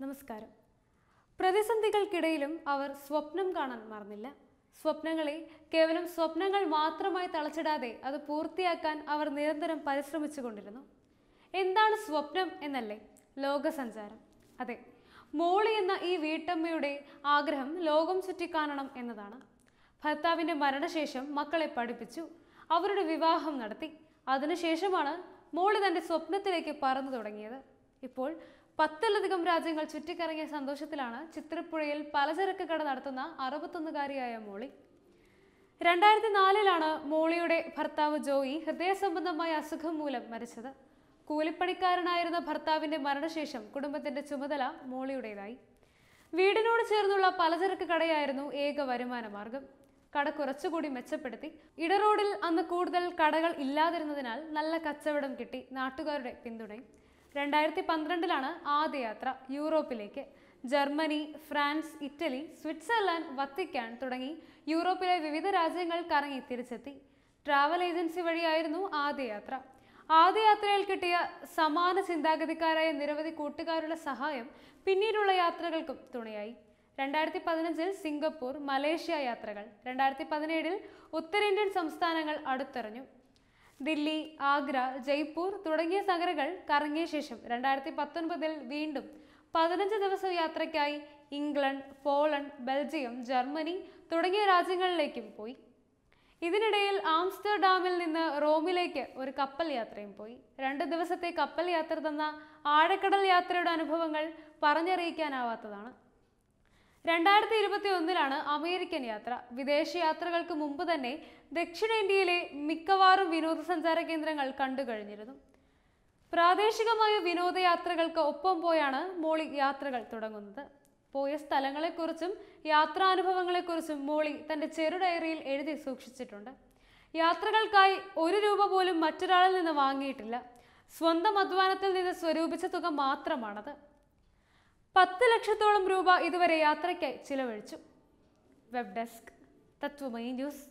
നമസ്കാരം. പ്രതിസന്ധികൾക്കിടയിലും അവർ സ്വപ്നം കാണാൻ മറന്നില്ല. സ്വപ്നങ്ങളെ കേവലം സ്വപ്നങ്ങൾ മാത്രമായി തളച്ചിടാതെ അത് പൂർത്തിയാക്കാൻ അവർ നിരന്തരം പരിശ്രമിച്ചു കൊണ്ടിരുന്നു. എന്താണ് സ്വപ്നം എന്നല്ലേ? ലോകസഞ്ചാരം. അതെ മോളി എന്ന ഈ വീട്ടമ്മയുടെ ആഗ്രഹം ലോകം ചുറ്റിക്കാണണം എന്നതാണ്. ഭർത്താവിന്റെ മരണശേഷം മക്കളെ പഠിപ്പിച്ചു അവരുടെ വിവാഹം നടത്തി. അതിനുശേഷമാണ് മോളി തന്റെ സ്വപ്നത്തിലേക്ക് പറന്നു തുടങ്ങിയത്. ഇപ്പോൾ പത്തിലധികം രാജ്യങ്ങൾ ചുറ്റിക്കറങ്ങിയ സന്തോഷത്തിലാണ് ചിത്രപ്പുഴയിൽ പലചരക്ക് കട നടത്തുന്ന അറുപത്തൊന്നുകാരിയായ മോളി. രണ്ടായിരത്തി നാലിലാണ് മോളിയുടെ ഭർത്താവ് ജോയി ഹൃദയ സംബന്ധമായ അസുഖം മൂലം മരിച്ചത്. കൂലിപ്പണിക്കാരനായിരുന്ന ഭർത്താവിന്റെ മരണശേഷം കുടുംബത്തിന്റെ ചുമതല മോളിയുടേതായി. വീടിനോട് ചേർന്നുള്ള പലചരക്ക് കടയായിരുന്നു ഏക വരുമാന മാർഗം. കട കുറച്ചുകൂടി മെച്ചപ്പെടുത്തി. ഇടറോഡിൽ അന്ന് കൂടുതൽ കടകൾ ഇല്ലാതിരുന്നതിനാൽ നല്ല കച്ചവടം കിട്ടി നാട്ടുകാരുടെ പിന്തുണയും. രണ്ടായിരത്തി പന്ത്രണ്ടിലാണ് ആദ്യ യാത്ര യൂറോപ്പിലേക്ക്. Germany France Italy Switzerland Vatican തുടങ്ങി യൂറോപ്പിലെ വിവിധ രാജ്യങ്ങൾ കറങ്ങി തിരിച്ചെത്തി. ട്രാവൽ ഏജൻസി വഴിയായിരുന്നു ആദ്യ യാത്ര ആദ്യ യാത്രയിൽ കിട്ടിയ സമാന ചിന്താഗതിക്കാരായ നിരവധി കൂട്ടുകാരുടെ സഹായം പിന്നീടുള്ള യാത്രകൾക്കും തുണയായി. രണ്ടായിരത്തി പതിനഞ്ചിൽ സിംഗപ്പൂർ മലേഷ്യ യാത്രകൾ. രണ്ടായിരത്തി പതിനേഴിൽ ഉത്തരേന്ത്യൻ സംസ്ഥാനങ്ങൾ അടുത്തെറിഞ്ഞു. ദില്ലി ആഗ്ര ജയ്പൂർ തുടങ്ങിയ നഗരങ്ങൾ കറങ്ങിയ ശേഷം രണ്ടായിരത്തി പത്തൊൻപതിൽ വീണ്ടും പതിനഞ്ച് ദിവസം യാത്രയ്ക്കായി ഇംഗ്ലണ്ട് പോളണ്ട് ബെൽജിയം ജർമ്മനി തുടങ്ങിയ രാജ്യങ്ങളിലേക്കും പോയി. ഇതിനിടയിൽ ആംസ്റ്റർഡാമിൽ നിന്ന് റോമിലേക്ക് ഒരു കപ്പൽ യാത്രയും പോയി. രണ്ട് ദിവസത്തെ കപ്പൽ യാത്ര തന്ന ആഴക്കടൽ യാത്രയുടെ അനുഭവങ്ങൾ പറഞ്ഞറിയിക്കാനാവാത്തതാണ്. രണ്ടായിരത്തി ഇരുപത്തി ഒന്നിലാണ് അമേരിക്കൻ യാത്ര. വിദേശ യാത്രകൾക്ക് മുമ്പ് തന്നെ ദക്ഷിണേന്ത്യയിലെ മിക്കവാറും വിനോദസഞ്ചാര കേന്ദ്രങ്ങൾ കണ്ടു കഴിഞ്ഞിരുന്നു. പ്രാദേശികമായ വിനോദയാത്രകൾക്ക് ഒപ്പം പോയാണ് മോളി യാത്രകൾ തുടങ്ങുന്നത്. പോയ സ്ഥലങ്ങളെക്കുറിച്ചും യാത്രാനുഭവങ്ങളെക്കുറിച്ചും മോളി തന്റെ ചെറു ഡയറിയിൽ എഴുതി സൂക്ഷിച്ചിട്ടുണ്ട്. യാത്രകൾക്കായി ഒരു രൂപ പോലും മറ്റൊരാളിൽ നിന്ന് വാങ്ങിയിട്ടില്ല. സ്വന്തം അധ്വാനത്തിൽ നിന്ന് സ്വരൂപിച്ച തുക മാത്രമാണത്. പത്ത് ലക്ഷത്തോളം രൂപ ഇതുവരെ യാത്രയ്ക്കായി ചിലവഴിച്ചു. Web desk Tatwamayi news